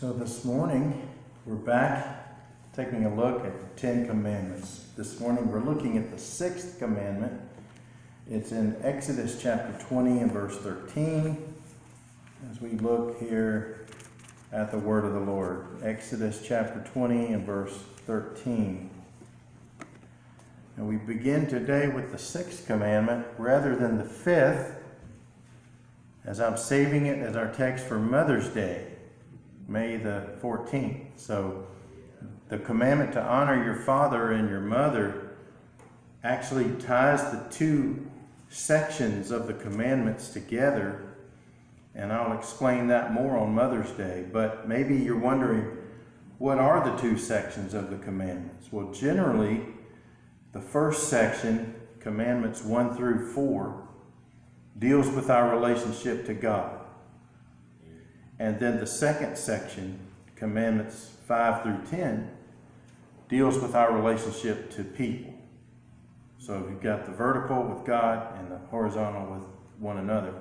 So this morning, we're back taking a look at the Ten Commandments. This morning, we're looking at the sixth commandment. It's in Exodus chapter 20 and verse 13. As we look here at the word of the Lord, Exodus chapter 20 and verse 13. And we begin today with the sixth commandment rather than the fifth, as I'm saving it as our text for Mother's Day. May the 14th. So the commandment to honor your father and your mother actually ties the two sections of the commandments together. And I'll explain that more on Mother's Day. But maybe you're wondering, what are the two sections of the commandments? Well, generally, the first section, commandments 1 through 4, deals with our relationship to God. And then the second section, Commandments 5 through 10, deals with our relationship to people. So you've got the vertical with God and the horizontal with one another.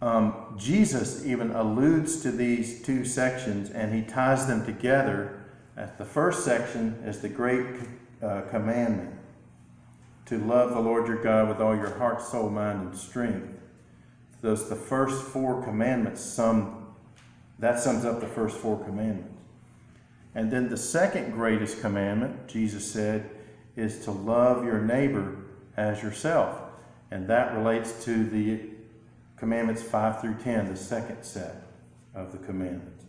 Um, Jesus even alludes to these two sections and he ties them together. At the first section is the great uh, commandment to love the Lord your God with all your heart, soul, mind, and strength those the first four commandments sum that sums up the first four commandments. And then the second greatest commandment, Jesus said, is to love your neighbor as yourself. And that relates to the commandments 5 through 10, the second set of the commandments.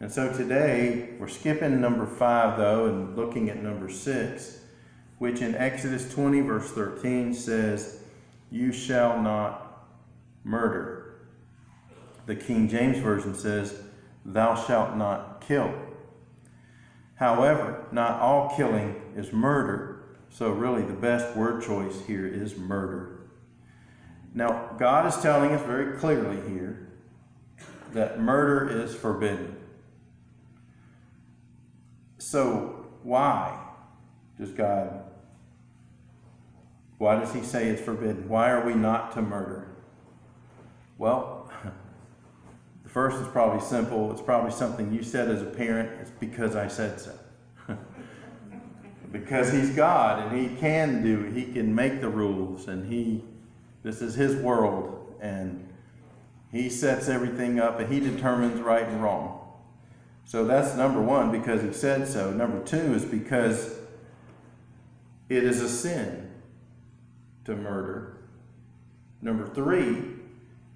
And so today, we're skipping number 5, though, and looking at number 6, which in Exodus 20, verse 13 says, You shall not murder. The King James Version says, Thou shalt not kill. However, not all killing is murder, so really the best word choice here is murder. Now, God is telling us very clearly here that murder is forbidden. So, why does God, why does He say it's forbidden? Why are we not to murder? Well, the first is probably simple. It's probably something you said as a parent. It's because I said so. because he's God and he can do, he can make the rules and he, this is his world and he sets everything up and he determines right and wrong. So that's number one because he said so. Number two is because it is a sin to murder. Number three,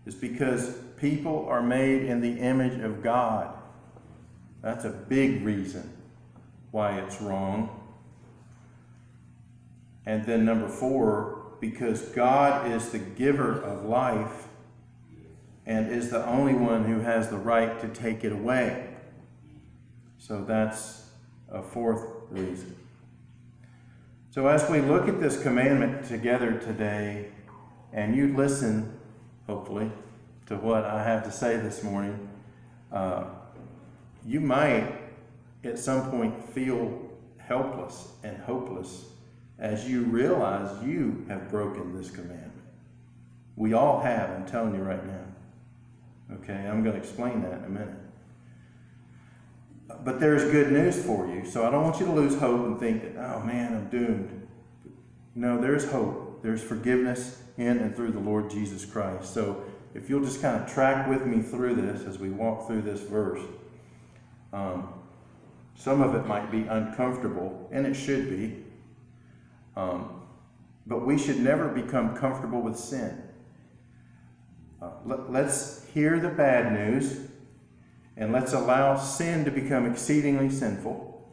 is because people are made in the image of God. That's a big reason why it's wrong. And then number four, because God is the giver of life and is the only one who has the right to take it away. So that's a fourth reason. So as we look at this commandment together today, and you listen hopefully, to what I have to say this morning. Uh, you might at some point feel helpless and hopeless as you realize you have broken this commandment. We all have, I'm telling you right now. Okay, I'm going to explain that in a minute. But there's good news for you. So I don't want you to lose hope and think that, oh man, I'm doomed. No, there's hope. There's forgiveness in and through the Lord Jesus Christ. So if you'll just kind of track with me through this as we walk through this verse, um, some of it might be uncomfortable, and it should be. Um, but we should never become comfortable with sin. Uh, let, let's hear the bad news and let's allow sin to become exceedingly sinful.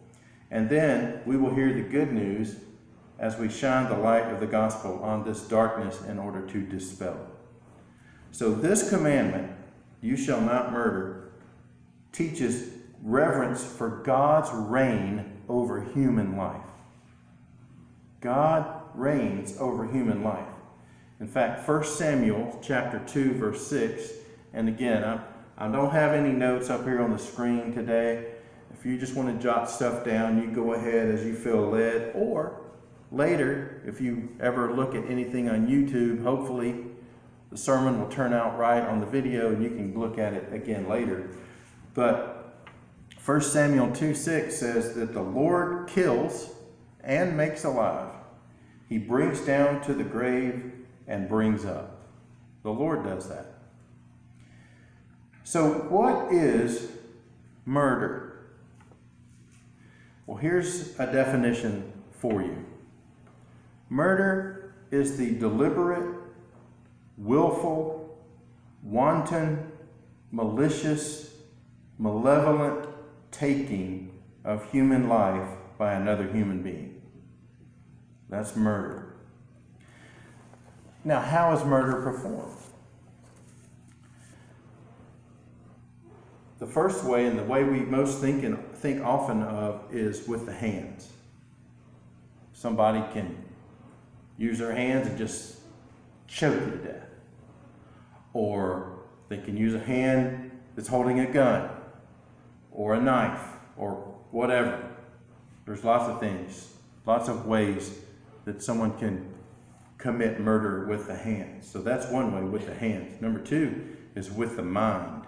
And then we will hear the good news as we shine the light of the gospel on this darkness in order to dispel it. So, this commandment, you shall not murder, teaches reverence for God's reign over human life. God reigns over human life. In fact, 1 Samuel chapter 2, verse 6, and again, I, I don't have any notes up here on the screen today. If you just want to jot stuff down, you go ahead as you feel led, or Later, if you ever look at anything on YouTube, hopefully the sermon will turn out right on the video and you can look at it again later. But 1 Samuel 2 6 says that the Lord kills and makes alive. He brings down to the grave and brings up. The Lord does that. So, what is murder? Well, here's a definition for you murder is the deliberate, willful, wanton, malicious, malevolent taking of human life by another human being. That's murder. Now, how is murder performed? The first way, and the way we most think and think often of, is with the hands. Somebody can use their hands and just choke you to death. Or they can use a hand that's holding a gun, or a knife, or whatever. There's lots of things, lots of ways that someone can commit murder with the hands. So that's one way with the hands. Number two is with the mind.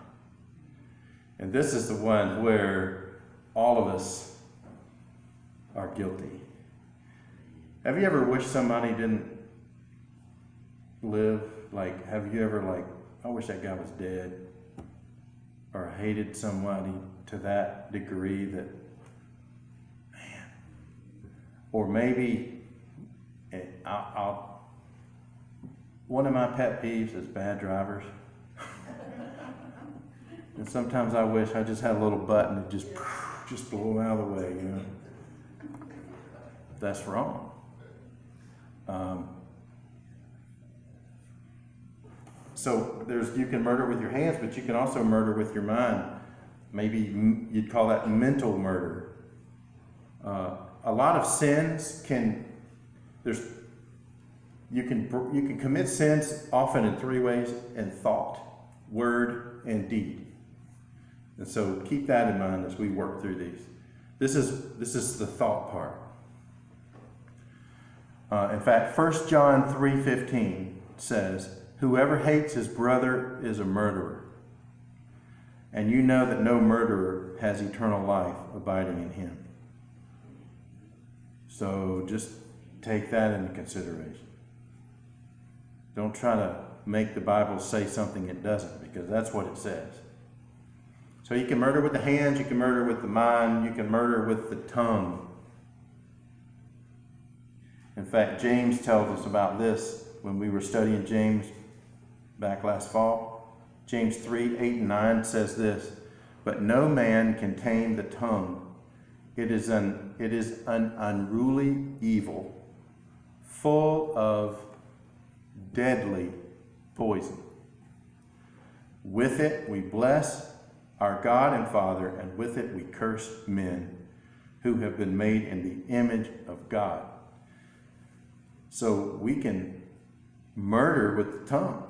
And this is the one where all of us are guilty. Have you ever wished somebody didn't live? Like, have you ever, like, I wish that guy was dead? Or hated somebody to that degree that, man. Or maybe, eh, I'll, I'll one of my pet peeves is bad drivers. And sometimes I wish I just had a little button to just just blow them out of the way, you know. That's wrong. Um, so there's you can murder with your hands, but you can also murder with your mind. Maybe you'd call that mental murder. Uh, a lot of sins can there's you can you can commit sins often in three ways: in thought, word, and deed. And so keep that in mind as we work through these. This is, this is the thought part. Uh, in fact, 1 John 3.15 says, Whoever hates his brother is a murderer. And you know that no murderer has eternal life abiding in him. So just take that into consideration. Don't try to make the Bible say something it doesn't, because that's what it says. So you can murder with the hands, you can murder with the mind, you can murder with the tongue. In fact, James tells us about this when we were studying James back last fall. James 3 8 and 9 says this But no man can tame the tongue. It is an, it is an unruly evil, full of deadly poison. With it we bless our God and Father, and with it we curse men who have been made in the image of God. So we can murder with the tongue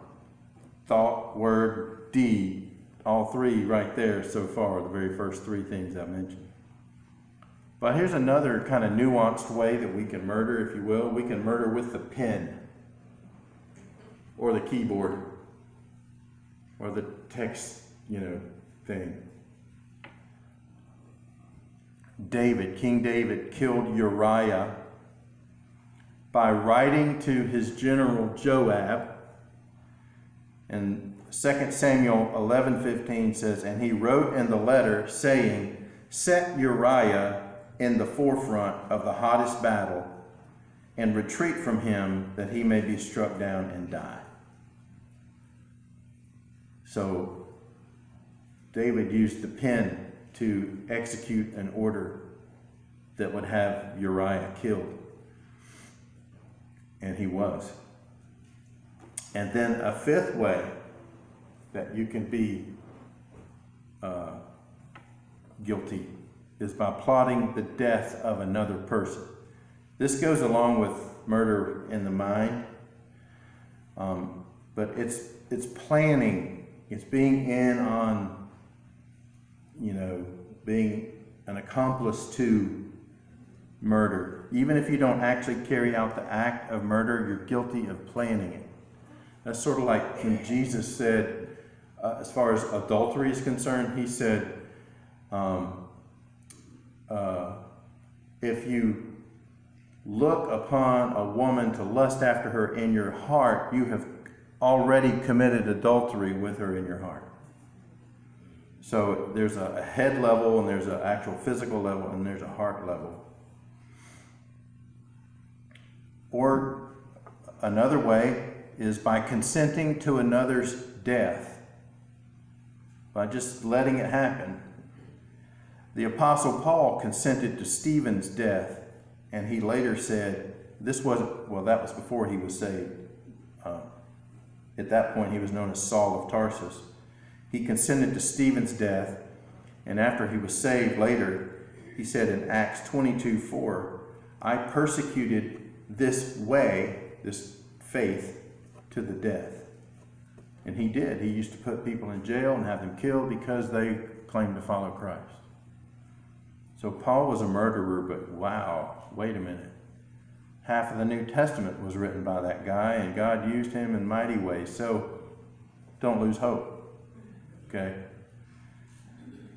thought, word, deed, all three right there so far, the very first three things I mentioned. But here's another kind of nuanced way that we can murder, if you will. We can murder with the pen or the keyboard or the text, you know, thing. David, King David, killed Uriah by writing to his general Joab. And 2 Samuel 11:15 says, "And he wrote in the letter saying, Set Uriah in the forefront of the hottest battle and retreat from him that he may be struck down and die." So David used the pen to execute an order that would have Uriah killed. And he was. And then a fifth way that you can be uh, guilty is by plotting the death of another person. This goes along with murder in the mind, um, but it's it's planning, it's being in on you know, being an accomplice to murder. Even if you don't actually carry out the act of murder, you're guilty of planning it. That's sort of like when Jesus said, uh, as far as adultery is concerned, he said, Um, uh, if you look upon a woman to lust after her in your heart, you have already committed adultery with her in your heart. So there's a head level, and there's an actual physical level, and there's a heart level. Or another way is by consenting to another's death, by just letting it happen. The Apostle Paul consented to Stephen's death, and he later said, This wasn't, well, that was before he was saved. Uh, at that point, he was known as Saul of Tarsus. He consented to Stephen's death, and after he was saved later, he said in Acts 22 4, I persecuted this way, this faith, to the death. And he did. He used to put people in jail and have them killed because they claimed to follow Christ. So Paul was a murderer, but wow, wait a minute. Half of the New Testament was written by that guy, and God used him in mighty ways. So don't lose hope. Okay?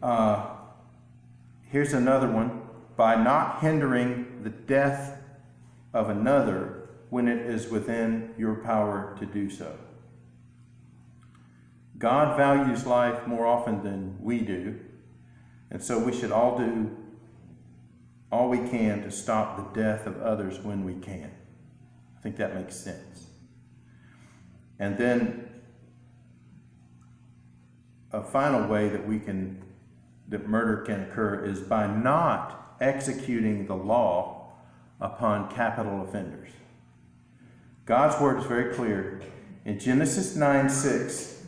Uh, here's another one. By not hindering the death of another when it is within your power to do so. God values life more often than we do, and so we should all do all we can to stop the death of others when we can. I think that makes sense. And then a final way that we can that murder can occur is by not executing the law upon capital offenders. God's word is very clear. In Genesis 9 6,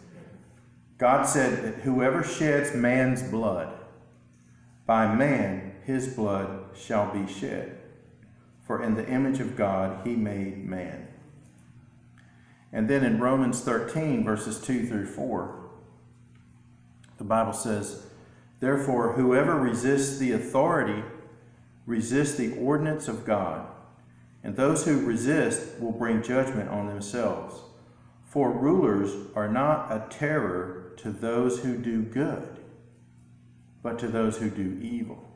God said that whoever sheds man's blood, by man his blood shall be shed. For in the image of God he made man. And then in Romans 13, verses 2 through 4, the Bible says, Therefore, whoever resists the authority resists the ordinance of God, and those who resist will bring judgment on themselves. For rulers are not a terror to those who do good, but to those who do evil.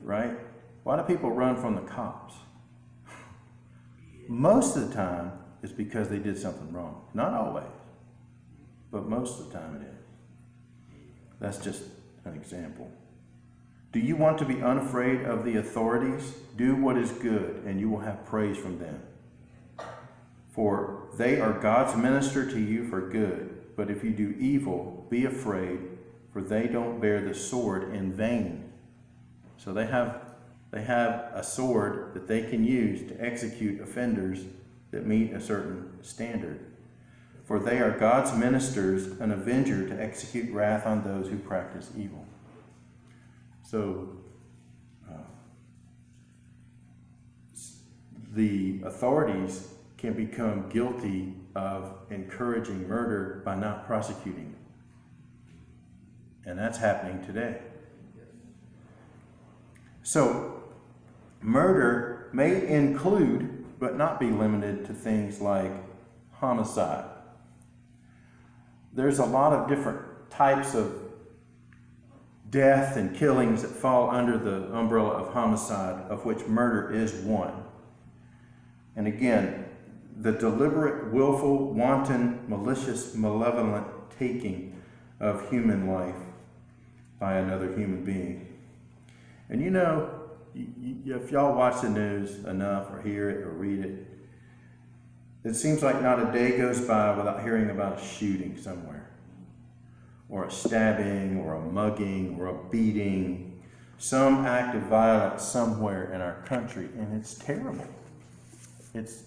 Right? Why do people run from the cops? Most of the time, it's because they did something wrong. Not always, but most of the time it is. That's just an example. Do you want to be unafraid of the authorities? Do what is good, and you will have praise from them. For they are God's minister to you for good. But if you do evil, be afraid, for they don't bear the sword in vain. So they have, they have a sword that they can use to execute offenders that meet a certain standard for they are God's ministers, an avenger to execute wrath on those who practice evil. So, uh, the authorities can become guilty of encouraging murder by not prosecuting. And that's happening today. So, murder may include, but not be limited to things like homicide there's a lot of different types of death and killings that fall under the umbrella of homicide, of which murder is one. And again, the deliberate, willful, wanton, malicious, malevolent taking of human life by another human being. And you know, if y'all watch the news enough or hear it or read it, it seems like not a day goes by without hearing about a shooting somewhere, or a stabbing, or a mugging, or a beating, some act of violence somewhere in our country, and it's terrible. It's,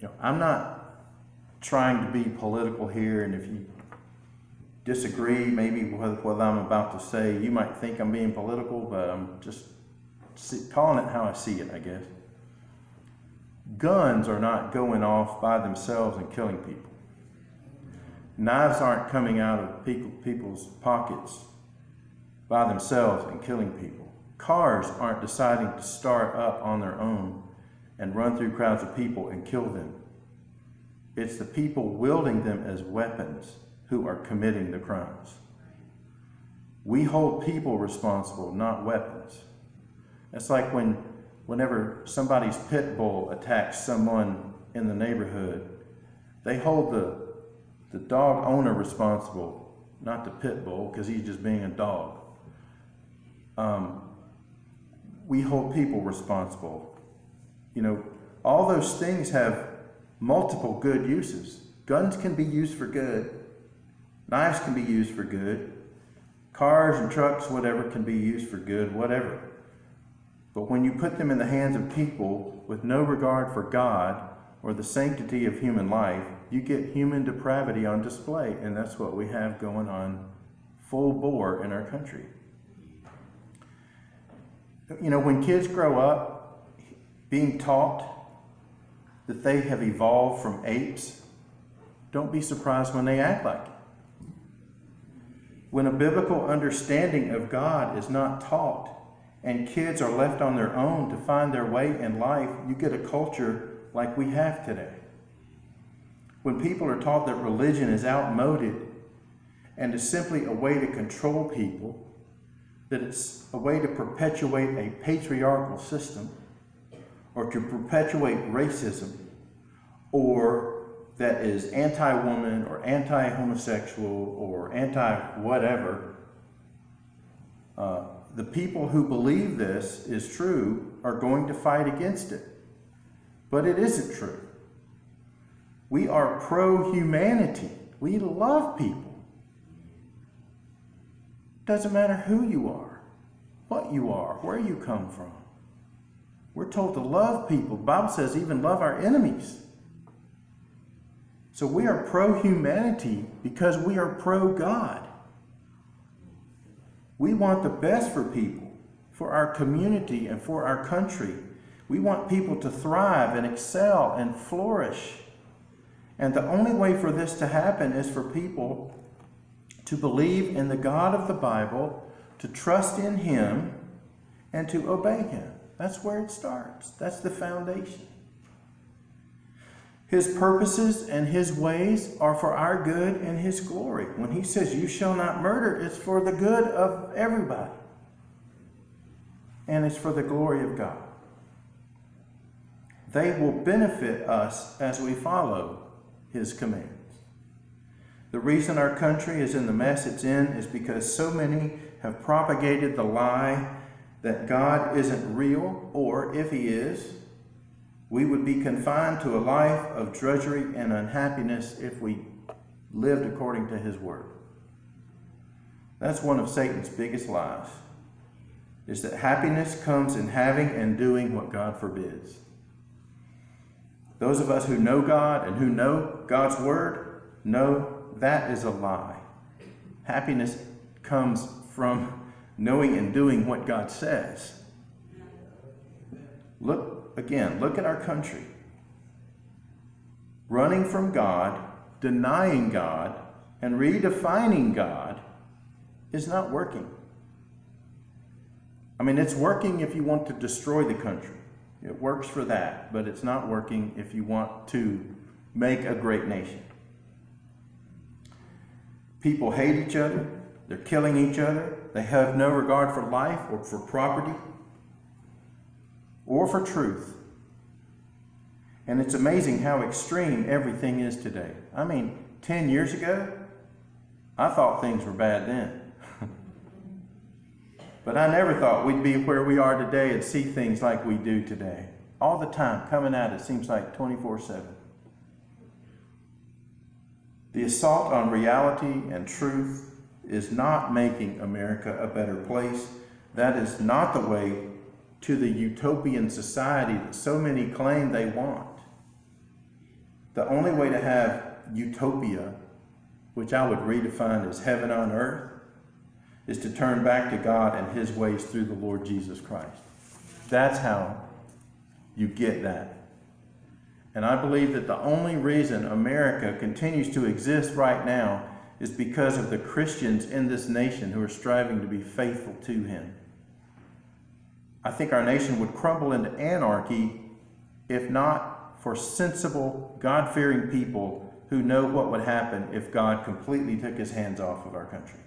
you know, I'm not trying to be political here, and if you disagree maybe with what I'm about to say, you might think I'm being political, but I'm just calling it how I see it, I guess guns are not going off by themselves and killing people. Knives aren't coming out of people's pockets by themselves and killing people. Cars aren't deciding to start up on their own and run through crowds of people and kill them. It's the people wielding them as weapons who are committing the crimes. We hold people responsible, not weapons. It's like when whenever somebody's pit bull attacks someone in the neighborhood, they hold the, the dog owner responsible, not the pit bull, because he's just being a dog. Um, we hold people responsible. You know, all those things have multiple good uses. Guns can be used for good, knives can be used for good, cars and trucks, whatever, can be used for good, whatever. But when you put them in the hands of people with no regard for God or the sanctity of human life, you get human depravity on display, and that's what we have going on full bore in our country. You know, when kids grow up being taught that they have evolved from apes, don't be surprised when they act like it. When a biblical understanding of God is not taught, and kids are left on their own to find their way in life, you get a culture like we have today. When people are taught that religion is outmoded and is simply a way to control people, that it's a way to perpetuate a patriarchal system or to perpetuate racism or that is anti woman or anti homosexual or anti whatever, uh, the people who believe this is true are going to fight against it. But it isn't true. We are pro humanity. We love people. Doesn't matter who you are, what you are, where you come from. We're told to love people. Bible says even love our enemies. So we are pro humanity because we are pro God. We want the best for people, for our community, and for our country. We want people to thrive and excel and flourish. And the only way for this to happen is for people to believe in the God of the Bible, to trust in Him, and to obey Him. That's where it starts. That's the foundation. His purposes and his ways are for our good and his glory. When he says, You shall not murder, it's for the good of everybody. And it's for the glory of God. They will benefit us as we follow his commands. The reason our country is in the mess it's in is because so many have propagated the lie that God isn't real, or if he is, we would be confined to a life of drudgery and unhappiness if we lived according to his word. That's one of Satan's biggest lies. Is that happiness comes in having and doing what God forbids. Those of us who know God and who know God's word know that is a lie. Happiness comes from knowing and doing what God says. Look again, look at our country. Running from God, denying God, and redefining God is not working. I mean, it's working if you want to destroy the country. It works for that, but it's not working if you want to make a great nation. People hate each other, they're killing each other, they have no regard for life or for property or for truth. And it's amazing how extreme everything is today. I mean, 10 years ago, I thought things were bad then. But I never thought we'd be where we are today and see things like we do today. All the time, coming at it seems like 24 7. The assault on reality and truth is not making America a better place. That is not the way to the utopian society that so many claim they want. The only way to have utopia, which I would redefine as heaven on earth, is to turn back to God and His ways through the Lord Jesus Christ. That's how you get that. And I believe that the only reason America continues to exist right now is because of the Christians in this nation who are striving to be faithful to Him. I think our nation would crumble into anarchy if not for sensible, God fearing people who know what would happen if God completely took his hands off of our country.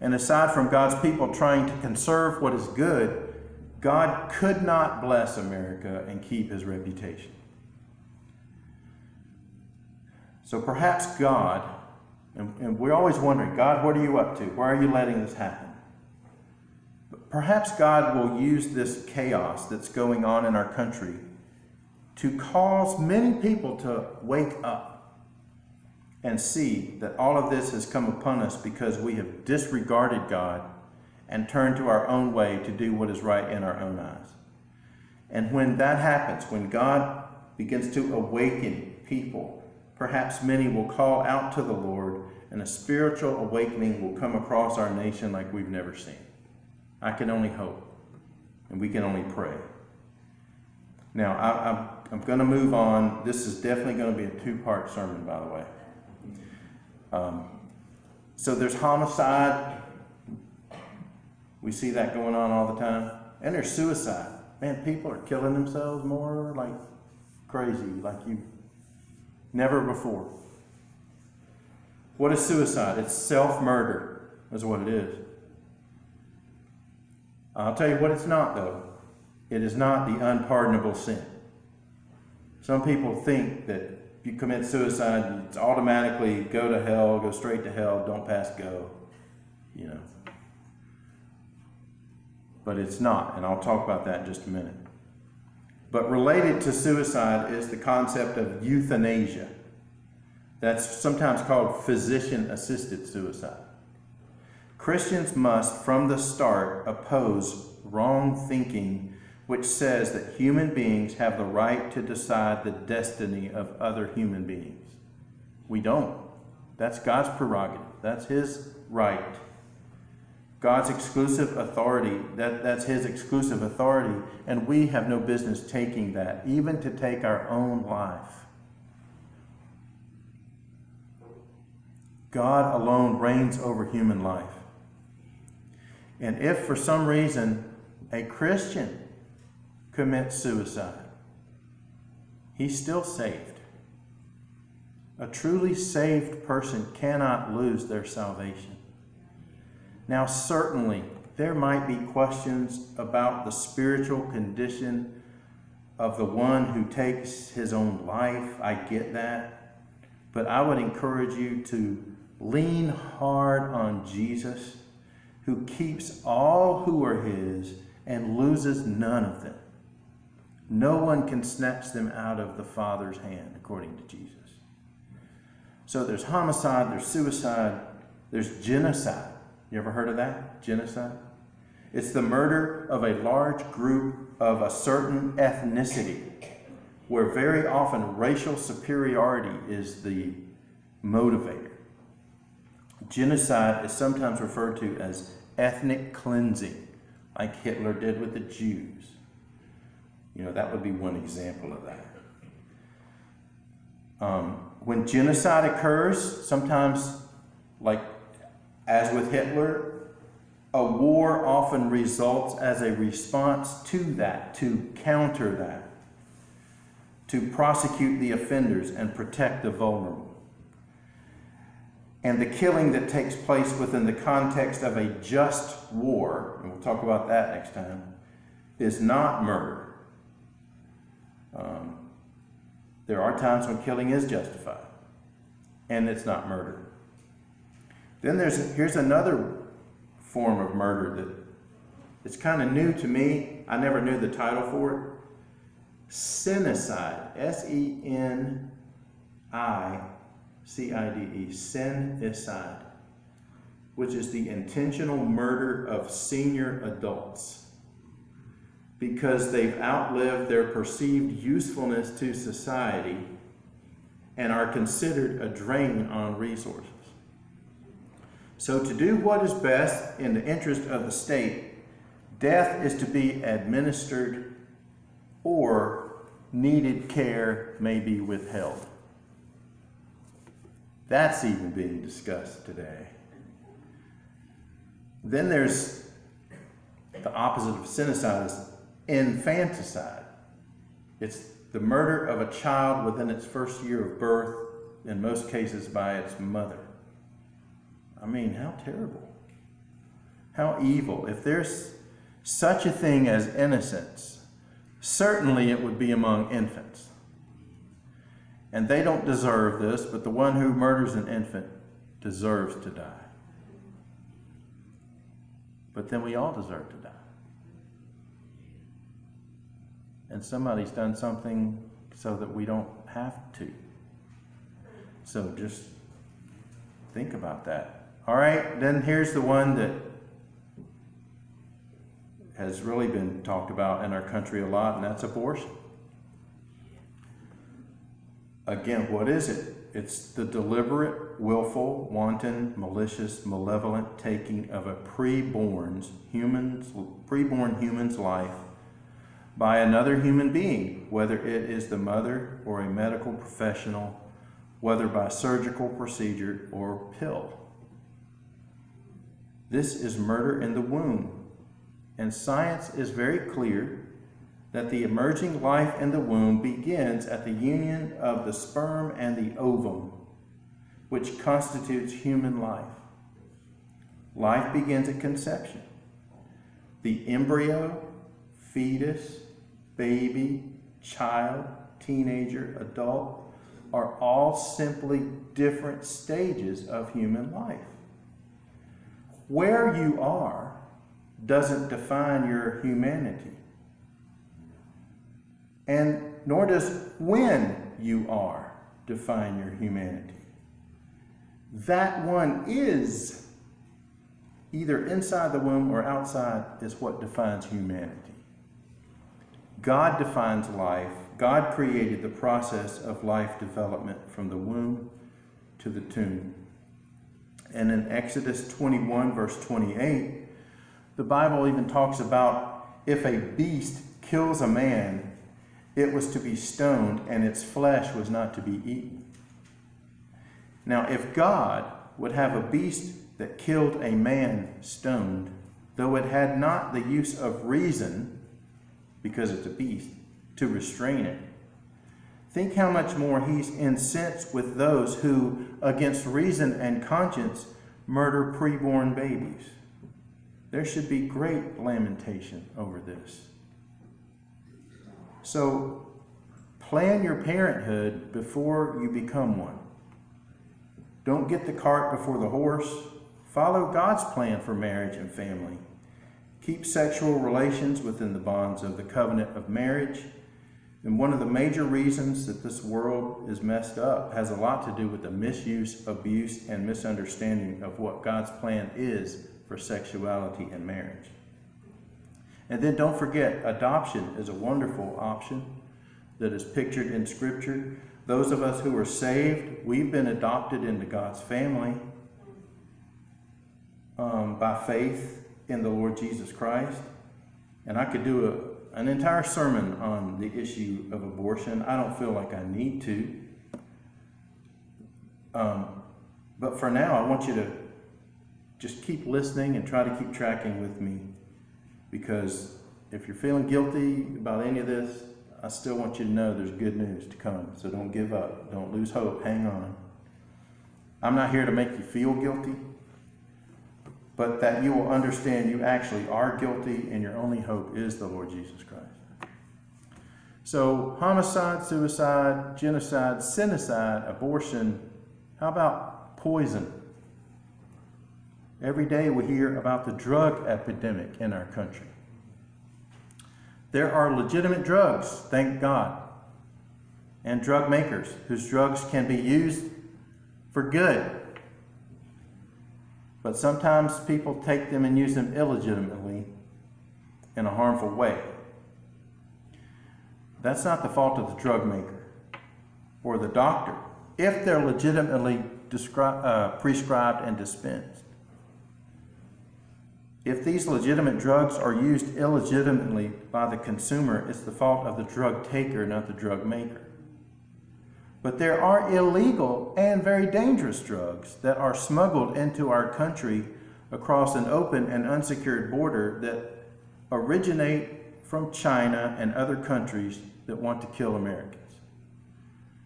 And aside from God's people trying to conserve what is good, God could not bless America and keep his reputation. So perhaps God, and, and, we're always wondering, God, what are you up to? Why are you letting this happen? But perhaps God will use this chaos that's going on in our country to cause many people to wake up and see that all of this has come upon us because we have disregarded God and turned to our own way to do what is right in our own eyes. And when that happens, when God begins to awaken people, perhaps many will call out to the Lord and a spiritual awakening will come across our nation like we've never seen. I can only hope, and we can only pray. Now, I, am I'm going to move on. This is definitely going to be a two part sermon, by the way. Um, so there's homicide. We see that going on all the time. And there's suicide. Man, people are killing themselves more like crazy, like you never before. What is suicide? It's self murder, is what it is. I'll tell you what it's not, though. It is not the unpardonable sin. Some people think that if you commit suicide, it's automatically go to hell, go straight to hell, don't pass go, you know. But it's not, and I'll talk about that in just a minute. But related to suicide is the concept of euthanasia. That's sometimes called physician assisted suicide. Christians must, from the start, oppose wrong thinking which says that human beings have the right to decide the destiny of other human beings. We don't. That's God's prerogative. That's His right. God's exclusive authority, that, that's His exclusive authority, and we have no business taking that, even to take our own life. God alone reigns over human life. And if for some reason a Christian commits suicide, he's still saved. A truly saved person cannot lose their salvation. Now, certainly, there might be questions about the spiritual condition of the one who takes his own life. I get that. But I would encourage you to lean hard on Jesus, who keeps all who are his and loses none of them. No one can snatch them out of the Father's hand, according to Jesus. So there's homicide, there's suicide, there's genocide. You ever heard of that? Genocide? It's the murder of a large group of a certain ethnicity, where very often racial superiority is the motivator. Genocide is sometimes referred to as ethnic cleansing, like Hitler did with the Jews. You know, that would be one example of that. Um, when genocide occurs, sometimes, like as with Hitler, a war often results as a response to that, to counter that, to prosecute the offenders and protect the vulnerable. And the killing that takes place within the context of a just war, and we'll talk about that next time, is not murder. Um, there are times when killing is justified, and it's not murder. Then there's here's another form of murder that it's kind of new to me. I never knew the title for it. Senicide, S E N I C I D E, senicide, which is the intentional murder of senior adults because they've outlived their perceived usefulness to society and are considered a drain on resources. So, to do what is best in the interest of the state, death is to be administered or needed care may be withheld. That's even being discussed today. Then there's the opposite of is infanticide. It's the murder of a child within its first year of birth, in most cases by its mother. I mean, how terrible. How evil. If there's such a thing as innocence, certainly it would be among infants. And they don't deserve this, but the one who murders an infant deserves to die. But then we all deserve to die. And somebody's done something so that we don't have to. So just think about that. All right, then here's the one that has really been talked about in our country a lot, and that's abortion. Again, what is it? It's the deliberate, willful, wanton, malicious, malevolent taking of a preborn's human's preborn human's life by another human being, whether it is the mother or a medical professional, whether by surgical procedure or pill. This is murder in the womb, and science is very clear that the emerging life in the womb begins at the union of the sperm and the ovum, which constitutes human life. Life begins at conception. The embryo, fetus, baby, child, teenager, adult are all simply different stages of human life. Where you are doesn't define your humanity and nor does when you are define your humanity. That one is either inside the womb or outside is what defines humanity. God defines life. God created the process of life development from the womb to the tomb. And in Exodus 21, verse 28, the Bible even talks about if a beast kills a man, it was to be stoned, and its flesh was not to be eaten. Now, if God would have a beast that killed a man stoned, though it had not the use of reason, because it's a beast, to restrain it, think how much more he's incensed with those who, against reason and conscience, murder preborn babies. There should be great lamentation over this. So plan your parenthood before you become one. Don't get the cart before the horse. Follow God's plan for marriage and family. Keep sexual relations within the bonds of the covenant of marriage. And one of the major reasons that this world is messed up has a lot to do with the misuse, abuse, and misunderstanding of what God's plan is for sexuality and marriage. And then don't forget, adoption is a wonderful option that is pictured in Scripture. Those of us who are saved, we've been adopted into God's family um, by faith in the Lord Jesus Christ. And I could do a, an entire sermon on the issue of abortion. I don't feel like I need to. Um, but for now, I want you to just keep listening and try to keep tracking with me because if you're feeling guilty about any of this, I still want you to know there's good news to come. So don't give up. Don't lose hope. Hang on. I'm not here to make you feel guilty, but that you will understand you actually are guilty and your only hope is the Lord Jesus Christ. So, homicide, suicide, genocide, senicide, abortion, how about poison? Every day we hear about the drug epidemic in our country. There are legitimate drugs, thank God, and drug makers whose drugs can be used for good. But sometimes people take them and use them illegitimately in a harmful way. That's not the fault of the drug maker or the doctor if they're legitimately uh, prescribed and dispensed. If these legitimate drugs are used illegitimately by the consumer, it's the fault of the drug taker, not the drug maker. But there are illegal and very dangerous drugs that are smuggled into our country across an open and unsecured border that originate from China and other countries that want to kill Americans.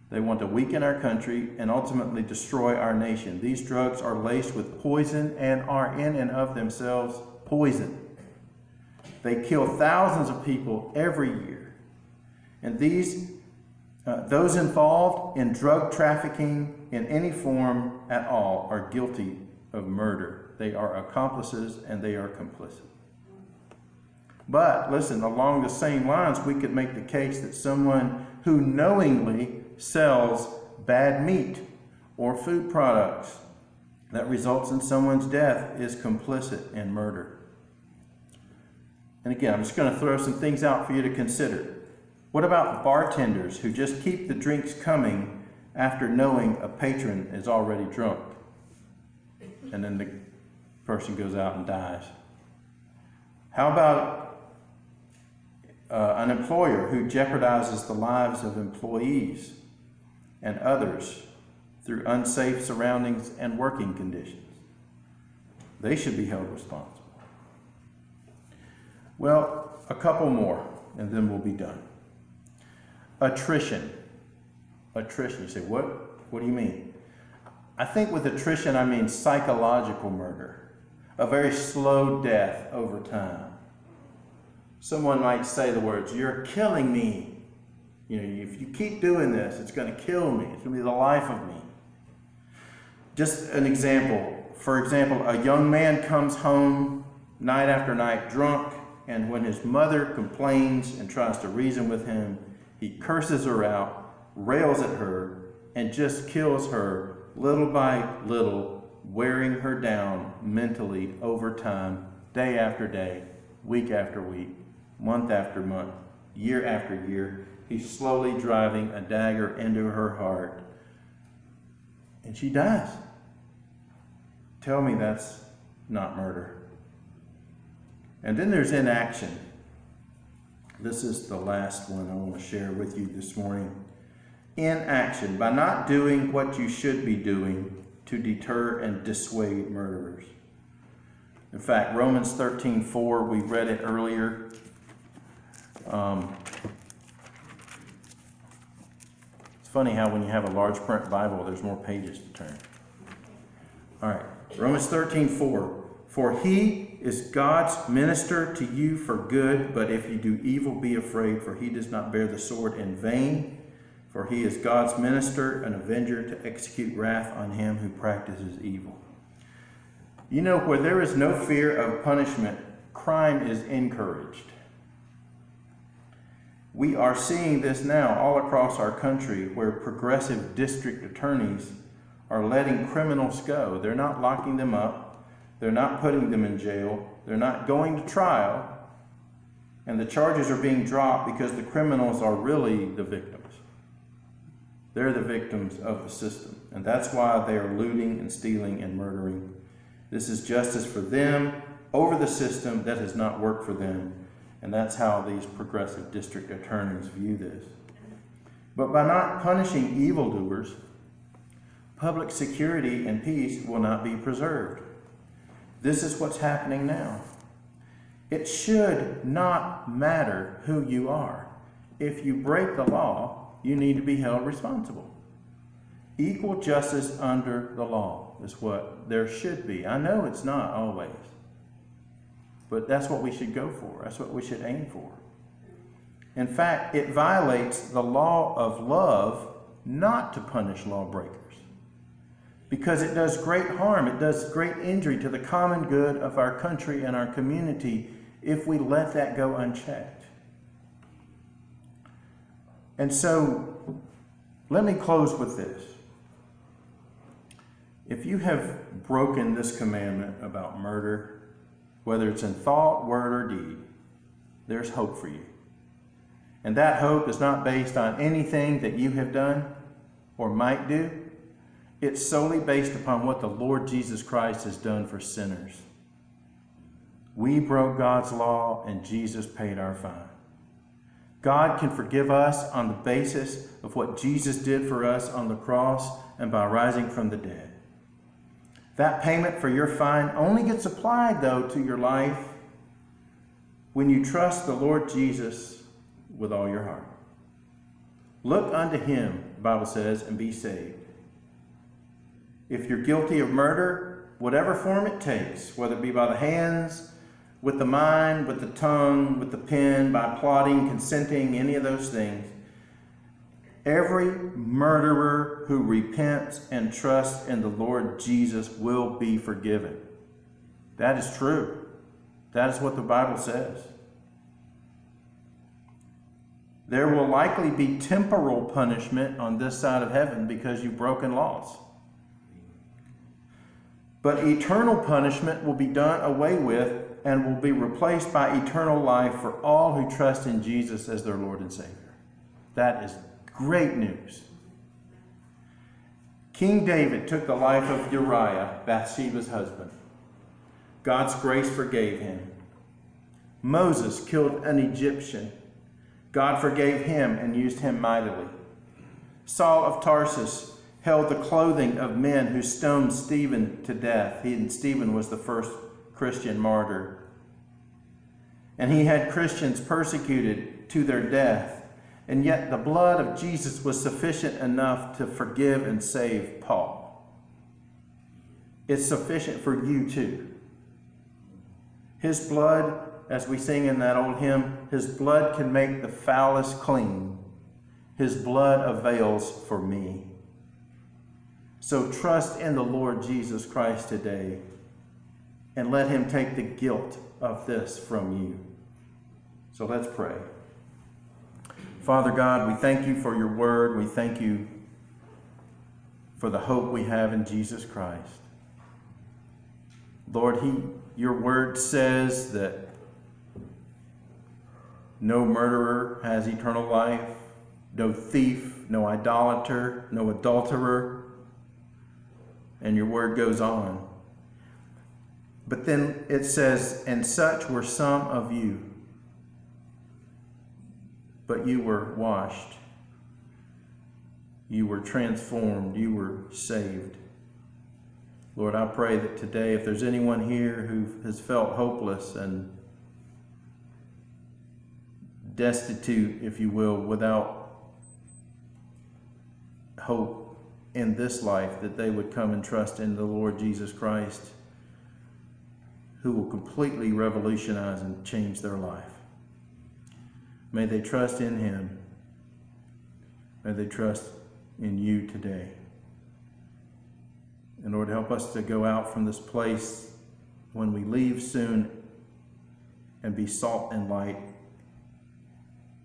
They want to weaken our country and ultimately destroy our nation. These drugs are laced with poison and are in and of themselves poison. They kill thousands of people every year. And these uh, those involved in drug trafficking in any form at all are guilty of murder. They are accomplices and they are complicit. But listen, along the same lines, we could make the case that someone who knowingly sells bad meat or food products that results in someone's death is complicit in murder. And again, I'm just going to throw some things out for you to consider. What about bartenders who just keep the drinks coming after knowing a patron is already drunk? And then the person goes out and dies. How about uh, an employer who jeopardizes the lives of employees and others through unsafe surroundings and working conditions? They should be held responsible. Well, a couple more, and then we'll be done. Attrition. Attrition. You say, what? What do you mean? I think with attrition, I mean psychological murder, a very slow death over time. Someone might say the words, You're killing me. You know, if you keep doing this, it's going to kill me. It's going to be the life of me. Just an example. For example, a young man comes home night after night drunk, and when his mother complains and tries to reason with him, he curses her out, rails at her, and just kills her little by little, wearing her down mentally over time, day after day, week after week, month after month, year after year. He's slowly driving a dagger into her heart. And she dies. Tell me that's not murder. And then there's inaction. This is the last one I want to share with you this morning. Inaction, by not doing what you should be doing to deter and dissuade murderers. In fact, Romans 13 4, we read it earlier. Um, it's funny how when you have a large print Bible, there's more pages to turn. All right, Romans 13 4. For he is God's minister to you for good, but if you do evil, be afraid, for he does not bear the sword in vain. For he is God's minister, an avenger to execute wrath on him who practices evil. You know, where there is no fear of punishment, crime is encouraged. We are seeing this now all across our country where progressive district attorneys are letting criminals go. They're not locking them up, they're not putting them in jail. They're not going to trial. And the charges are being dropped because the criminals are really the victims. They're the victims of the system. And that's why they are looting and stealing and murdering. This is justice for them over the system that has not worked for them. And that's how these progressive district attorneys view this. But by not punishing evildoers, public security and peace will not be preserved. This is what's happening now. It should not matter who you are. If you break the law, you need to be held responsible. Equal justice under the law is what there should be. I know it's not always, but that's what we should go for. That's what we should aim for. In fact, it violates the law of love not to punish lawbreakers because it does great harm, it does great injury to the common good of our country and our community if we let that go unchecked. And so, let me close with this. If you have broken this commandment about murder, whether it's in thought, word, or deed, there's hope for you. And that hope is not based on anything that you have done or might do it's solely based upon what the Lord Jesus Christ has done for sinners. We broke God's law and Jesus paid our fine. God can forgive us on the basis of what Jesus did for us on the cross and by rising from the dead. That payment for your fine only gets applied, though, to your life when you trust the Lord Jesus with all your heart. Look unto him, the Bible says, and be saved. If you're guilty of murder, whatever form it takes, whether it be by the hands, with the mind, with the tongue, with the pen, by plotting, consenting, any of those things, every murderer who repents and trusts in the Lord Jesus will be forgiven. That is true. That is what the Bible says. There will likely be temporal punishment on this side of heaven because you've broken laws. But eternal punishment will be done away with and will be replaced by eternal life for all who trust in Jesus as their Lord and Savior. That is great news. King David took the life of Uriah, Bathsheba's husband. God's grace forgave him. Moses killed an Egyptian God forgave him and used him mightily. Saul of Tarsus held the clothing of men who stoned Stephen to death. He and Stephen was the first Christian martyr. And he had Christians persecuted to their death. And yet the blood of Jesus was sufficient enough to forgive and save Paul. It's sufficient for you too. His blood as we sing in that old hymn, His blood can make the foulest clean. His blood avails for me. So trust in the Lord Jesus Christ today and let Him take the guilt of this from you. So let's pray. Father God, we thank you for your word. We thank you for the hope we have in Jesus Christ. Lord, he, your word says that no murderer has eternal life, no thief, no idolater, no adulterer. And your word goes on. But then it says, and such were some of you, but you were washed, you were transformed, you were saved. Lord, I pray that today, if there's anyone here who has felt hopeless and destitute, if you will, without hope in this life, that they would come and trust in the Lord Jesus Christ, who will completely revolutionize and change their life. May they trust in Him. May they trust in you today. And Lord, help us to go out from this place when we leave soon and be salt and light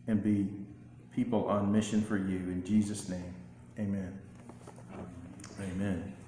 and be people on mission for you. In Jesus' name, amen. Amen.